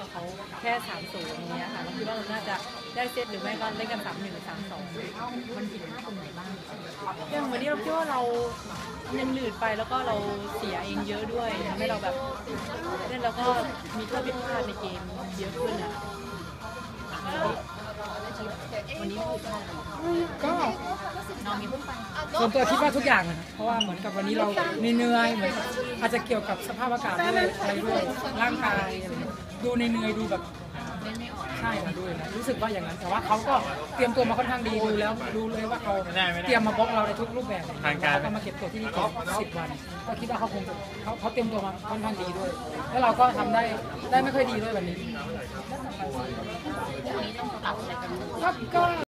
กับเขาแค่3ามศูนย์อย่างเงี้ยค่ะเราคิดว่าเราน่าจะได้เซตหรือไม่ก็เล่นกันสามหนึ่งสามสองมันผิดพลาดตรงไหนบ้างอย่างวันนี้เราคิดว่าเรายังหนืดไปแล้วก็เราเสียเองเยอะด้วยทำให้เราแบบเล่นแล้วก็มีข้อผิดพลาดในเกมเยอะขึ้นอะวันนี้ก็น้องมีเพิ่งไปส่วนตัวคิดว่าทุกอย่างนะครับเพราะว่าเหมือนกับวันนี้เราเหนื่อยเหมือนอาจจะเกี่ยวกับสภาพอากาศด้วยอะไรด้วยร่างกายอะไร เงี้ยดูเหนื่อยๆดูแบบเล่นไม่ออกใช่นะดูอย่างนั้นรู้สึกว่าอย่างนั้นแต่ว่าเขาก็เตรียมตัวมาค่อนข้างดีดูแล้วดูเลยว่าเขาเตรียมมาบล็อกเราในทุกรูปแบบเลยแล้วเขาก็มาเก็บตัวที่นี่ก่อนสิบวันก็คิดว่าเขาคงจะเขาเขาเตรียมตัวมาค่อนข้างดีด้วย แล้วเราก็ทำได้ได้ไม่ค่อยดีด้วยแบบนี้ วันนี้ต้องปรับอะไรกัน ก็ก็